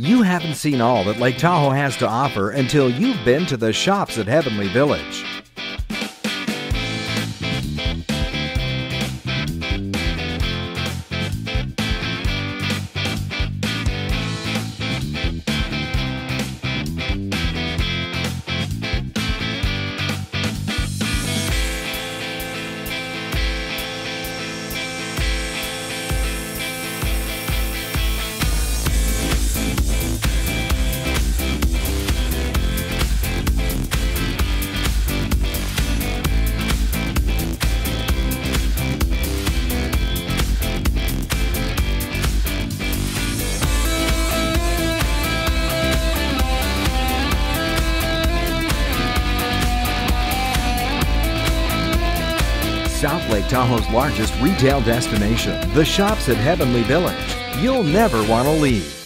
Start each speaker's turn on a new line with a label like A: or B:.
A: You haven't seen all that Lake Tahoe has to offer until you've been to the shops at Heavenly Village. South Lake Tahoe's largest retail destination, the shops at Heavenly Village. You'll never want to leave.